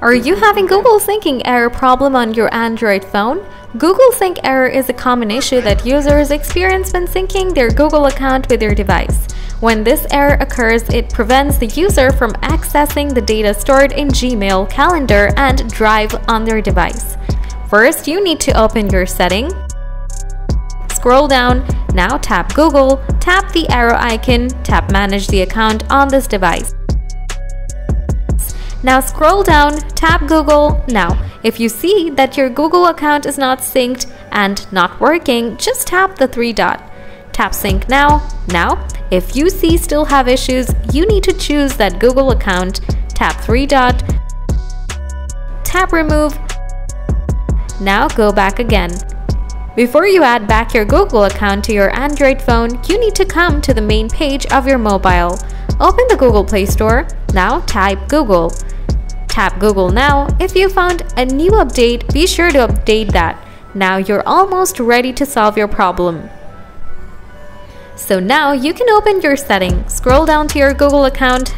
Are you having Google syncing error problem on your Android phone? Google Sync error is a common issue that users experience when syncing their Google account with their device. When this error occurs, it prevents the user from accessing the data stored in Gmail, Calendar, and Drive on their device. First, you need to open your setting, scroll down, now tap Google, tap the arrow icon, tap Manage the account on this device. Now scroll down, tap Google. Now, if you see that your Google account is not synced and not working, just tap the three dot. Tap sync now. Now, if you see still have issues, you need to choose that Google account, tap three dot, tap remove. Now go back again. Before you add back your Google account to your Android phone, you need to come to the main page of your mobile. Open the Google Play Store. Now type Google. Tap Google now. If you found a new update, be sure to update that. Now you're almost ready to solve your problem. So now you can open your setting, scroll down to your Google account,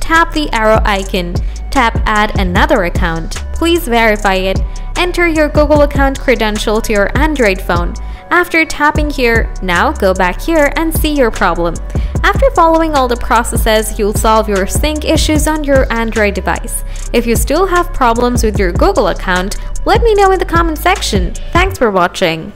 tap the arrow icon, tap add another account. Please verify it. Enter your Google account credential to your Android phone. After tapping here, now go back here and see your problem. After following all the processes, you'll solve your sync issues on your Android device. If you still have problems with your Google account, let me know in the comment section. Thanks for watching.